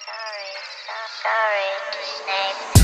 Sorry, so sorry to Snape.